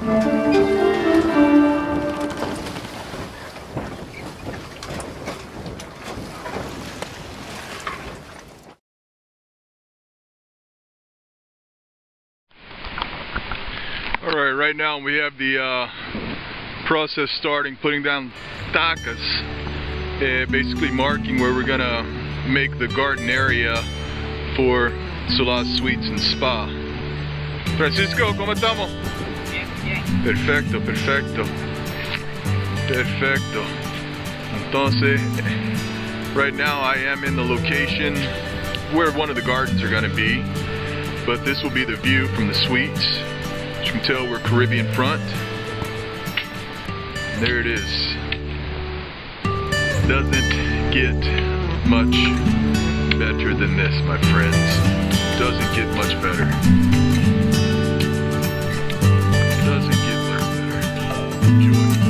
All right, right now we have the uh, process starting, putting down tacas, uh, basically marking where we're gonna make the garden area for Solaz Suites and Spa. Francisco, ¿cómo estamos? Perfecto, perfecto. Perfecto. Entonces, right now I am in the location where one of the gardens are gonna be, but this will be the view from the suites. As you can tell, we're Caribbean front. And there it is. Doesn't get much better than this, my friends. Doesn't get much better. Doesn't get much better. Enjoy.